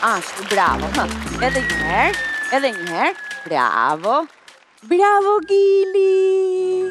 Ashtu, bravo. Edhe një herë, edhe një herë. Bravo. Bravo, Gili.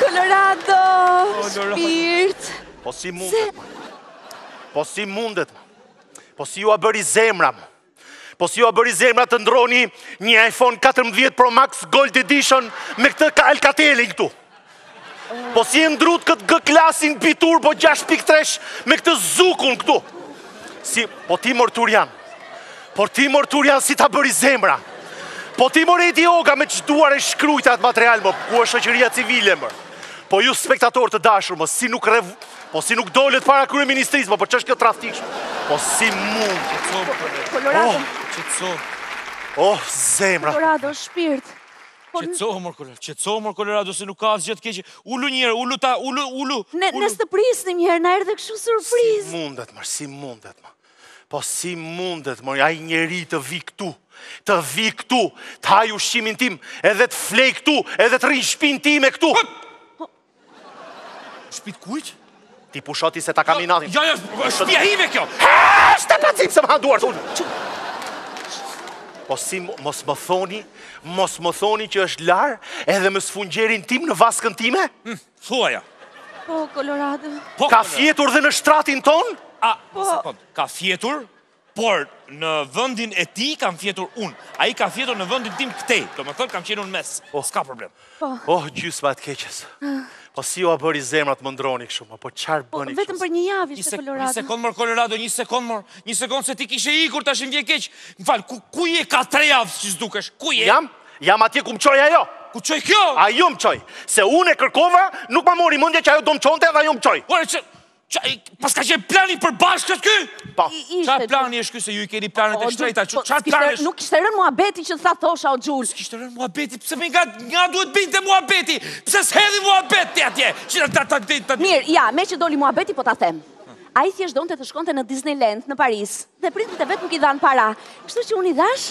Colorado, shpirt. Po si mundet, ma. Po si mundet, ma. Po si jua bëri zemra, ma. Po si jua bëri zemra të ndërroni një iPhone 14 Pro Max Gold Edition me këtë Alcatelin këtu. Po si e ndërruat këtë G-klasin biturbo 6.3 me këtë zukun këtu. Si, po ti mor Turjan. Po ti mor Turjan si ta bëri zemra. Po ti mor Edi Oga me ç'duar e shkrujte atë material më, ku është shoqëria civile mër. Po ju spektatorë të dashur më, si nuk rev... Po si nuk dolet para kryeministrisë, po për ç'është kjo traftish? Po si mund? Colorado. Oh, oh zemra. Colorado, shpirt. Po qetësohu mor Colorado, qetësohu mor Colorado se nuk ka asgjë të keqe. Ulu një herë, ulu ta, ulu, ulu. Ne s'të prisnim një herë, na erdhe kështu surprizë. Si mundet mër, si mundet mër. Po si mundet mër, ai njeri të vijë këtu. Të vijë këtu, të hajë ushqimin tim, edhe të flejë këtu, edhe të rrijë në shpinë time këtu. Po, Shpi e kujt? Ti pusho ti se ta kam inatin. Jo, jo, shpia ime kjo. Ha, shte pa cim se më handuar, thunë. Po si mos më thoni, mos më thoni që është larë edhe me sfungjerin tim në vaskën time? Hm, thuaja. Po, Colorado. Po, ka fjetur dhe në shtratin tonë? A, po, ka fjetur? Por, në vëndin e tij kam fjetur unë. Ai ka fjetur në vëndin tim këtej. Domethënë kam qenë unë në mes. Oh. S'ka problem. Oh, oh gjysma e të keqes. Ah. Po si jua bëri zemra të më ndërroni këshu, ma po çarë po bëni këshu? Vetëm për një javë ishte Kolorado. Një sekund mërë Kolorado, një sekund mërë. Një sekund se ti kishe ikur të ashtë një keqë. Më fal, ku, ku je ka tre javë që s'dukesh? Ku je? Jam, jam atje ku më çoi ajo. Ku të çoi kjo? Ajo më çoi. Se unë e kërkova, nuk ma mori mëndja që ajo do më çonte dhe ajo më çoi. Por e që... Ça, paska qenë plan i përbashkët ky? Po, ça plani është ky se ju i keni planet e po, shtrejta? Po, ça plani është? Nuk kishte rënë muabeti që ta thosha o Gjul. Nuk kishte rënë muabeti, pse me nga, nga duhet të binte muabeti? Pse s'e hedh ti muabetin atje? Që ta ta ta ta... Mirë, ja, meqë doli muabeti po ta them. Ai thjesht donte të shkonte në Disneyland, në Paris, dhe prindrit e vet nuk i dhanë para. Kështu që unë i dhash,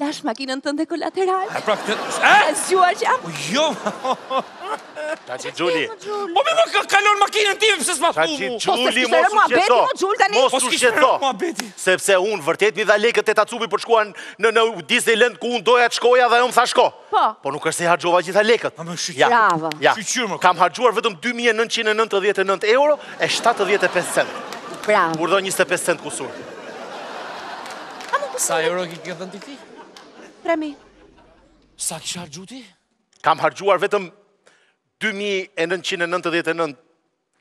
Lashë makinën tënde kolateral. Pra këtë... E? E zgjuar që jam... Jo! Ta çë Gjuli... Po me më kalon makinën time, pse s'ma thu mu? Ta që po, Gjuli, mos u shqetëso! Mos u shqetëso! Sepse unë vërtet ia dhashë lekët, ata çuni por shkuan në Disneyland ku unë doja të shkoja dhe unë më tha shko. Po. Po nuk është se i harxhova gjitha lekët. Po ma shyqyr. Bravo. Ja. Shyqyr më. Kam harxhuar vetëm 2999 euro e 75 cent. Bravo. Urdhëro 25 cent kusur. A më kusur. Sa euro i ke dhënë ti? 3000. Sa ke harxhu ti? Kam harxhuar vetëm 2999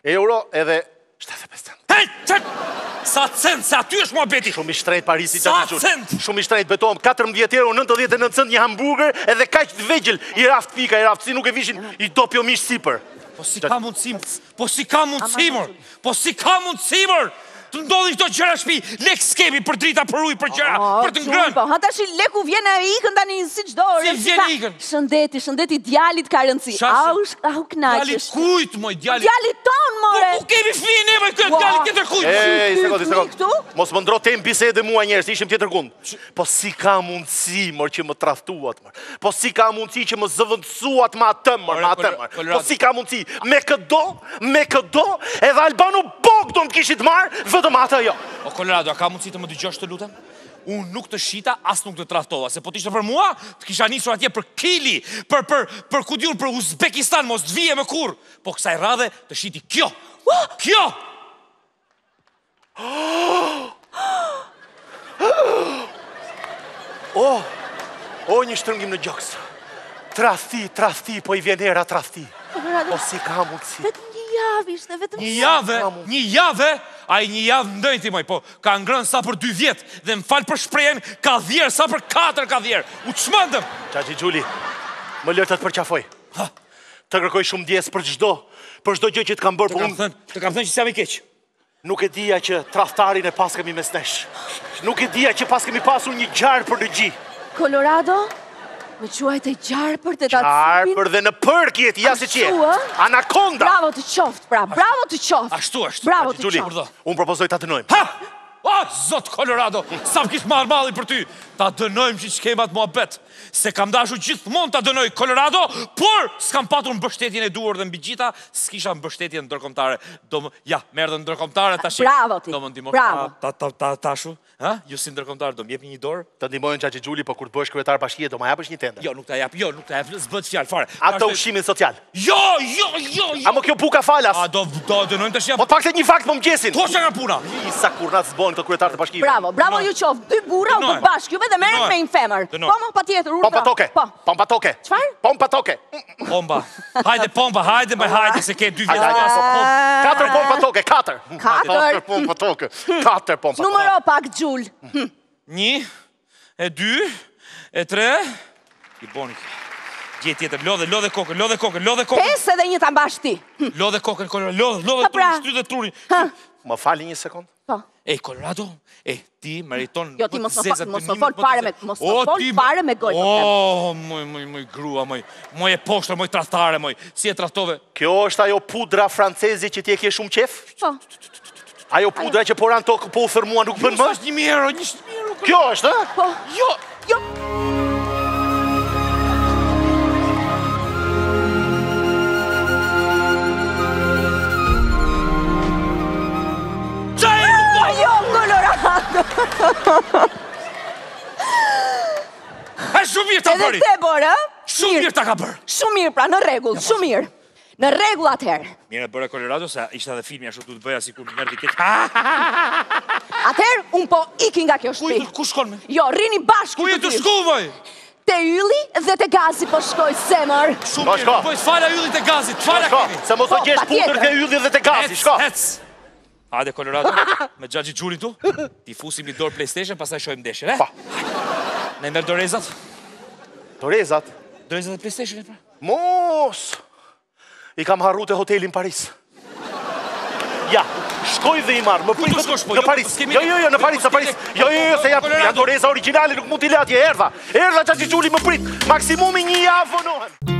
Euro edhe 75 cent. Hej, qëtë! Sa cent, se aty është mua beti. Shumë i shtrejt Parisi që aty gjurë. Sa cent! Shumë i shtrejt, betohem 14 euro, 99 cent një hamburger, edhe ka që të vegjil, i raft pika, i raft si nuk e vishin, i do pjo mish sipër. Po si ka mundësimër, po si ka mundësimër, po si ka mundësimër, Të ndodhin këto gjëra në shtëpi, lek s'kemi për drita, për ujë, për gjëra, oh, për të ngrënë. Po, ha tashi leku vjen e ikën tani siç do. Si vjen e ikën? Shëndeti, shëndeti djalit ka rëndësi. Au, au kënaqesh. Djalit kujt, moj djalit? Djalit tonë, more. Po ku kemi fëmijë ne, moj këtë djalit tjetër kujt? Ej, sekondë, sekondë. Mos më ndërro temë bisede mua njerëz, ishim tjetërkund. Po si ka mundësi, mor që më tradhtuat? Po si ka mundësi që më zëvendësuat me atë mor, me atë mor. Po si ka mundësi, me këdo, me këdo, edhe Albano Bogdon të kishit marrë, vetëm atë jo. O Kolorado, a ka mundësi të më dëgjosh të lutem? Unë nuk të shita, as nuk të tradhtova, se po të ishte për mua, të kisha nisur atje për Kili, për, për, për ku di unë, për Uzbekistan, mos të vije më kurrë. Po kësaj radhe, të shiti kjo, kjo! O, o një shtrëngim në gjoks. Tradhti, tradhti, po i vjen era tradhti. Po si ka mundësi? Vetëm një javë ishte, vetëm një javë. Një javë, ai një javë ndenjti moj, po ka ngrënë sa për dy vjet, dhe më fal për shprehjen, ka dhjerë sa për katër ka dhjerë. U çmendëm! Xhaxhi Xhuli, më lër të të përqafoj. Ha, Të kërkoj shumë ndjesë për çdo, për çdo gjë që të kam bërë por unë. Të kam thënë që s'jam i keq. Nuk e dija që tradhtarin e paskemi mes nesh. Nuk e dija që paskemi pasur një gjarpër në gji. Colorado, më quajte gjarpër të tatësipin. Gjarpër dhe në përk jetë, ja se ç'je. Anakonda. Bravo të qoftë, pra, bravo të qoftë. Ashtu, ashtu. Bravo të qoftë. Unë propozoj ta dënojmë. Ha! O, zot Colorado, sa më kish marrë malli për ty, ta dënojmë ç'ke me atë muhabet. se kam dashur gjithmonë ta dënoj Colorado, por s'kam patur mbështetjen e duhur dhe mbi gjitha s'kisha mbështetjen ndërkombëtare. Dhe ja, më erdhën ndërkombëtarët tashi. Bravo ti. Do më ndihmosh bravo. ta ta ta tashi, ha? Ju si ndërkombëtar do më jepni një dorë? Të ndihmojnë Xhaxhi Xhuli, po kur të bëhesh kryetar bashkie do ma japësh një tender? Jo, nuk ta jap, jo, nuk ta jap, s'bëhet fjalë fare. Atë ushqimin social. Jo, jo, jo, jo. Ama kjo buka falas? A do do dënojmë tash jam. Po pak të një fakt më mëngjesin. Po çka puna? Sa kur na zbon këto kryetarët e bashkive. Bravo, bravo ju qoftë. Dy burra u bënë bashkë, ju vetë merrni me një femër. Po më patjetër urtë. Pompa toke. Po. Pompa toke. Çfarë? Pompa toke. Pompa. Hajde pompa, hajde më hajde se ke dy vjet. Katër pompa toke, katër. Katër pompa toke. Katër pompa. Numëro pak Xhul. Hm. Një. E dy, e tre, e boni kjo. Gjej tjetër, lodhe, lodhe kokën, lodhe kokën, lodhe kokën. Pesë edhe një ta mbash ti. Hm. Lodhe kokën, Colorado, lodhe, lodhe trurin, pra. shtyt dhe trurin. Më fali një sekund? Po. Ej, Colorado, e ti meriton jo, më të zezat të njëmë. Jo, ti mos më fol pare me, mos më fol pare me gojë. Po o, moj, moj, moj, grua, moj, moj e poshtër, moj tradhtare, moj, si e tradhtove. Kjo është ajo pudra franceze që ti e ke shumë qejf? Po. Ajo pudra që po ra n'tokë po u thërmua nuk bëhet më? Kjo është një mijë euro, është një mijë euro. Kjo është, ha? Po. Jo, jo. A shumë mirë ta bëri. Edhe ta ka bërë, Shumë mirë ta ka bërë. Shumë mirë, pra në rregull, shumë mirë. Në rregull atëherë. Mirë e bëre Colorado se ishte edhe filmi ashtu duhet të bëja sikur më erdhi keq. Atëherë unë po iki nga kjo shtëpi. Ku ku shkon? Jo, rrini bashkë. Ku do të shkosh, moj? Te Ylli dhe te Gazi po shkoj zemër. Shumë mirë, po shko. Të fala Yllit e Gazit, të fala keni. Se mos po gjesh pudër ke Ylli dhe te Gazi, shko. Ec, ec. Hajde Colorado, me Xhaxhi Xhulin tu, t'i fusim një dorë PlayStation, pastaj shohim ndeshjen, e? Po. Na merr dorezat. Dorezat? Dorezat e PlayStation pra. Mos! I kam harru te hoteli n'Paris. Ja, shkoj dhe i marr. Më prit. Të shkosh po. Në jo, Paris. Jo, jo, jo, në Paris, në Paris. Jo, jo, jo, se janë doreza origjinale nuk mund t'i lë atje erdha. Erdha Xhaxhi Xhuli më prit. Maksimumi një javë vonohem.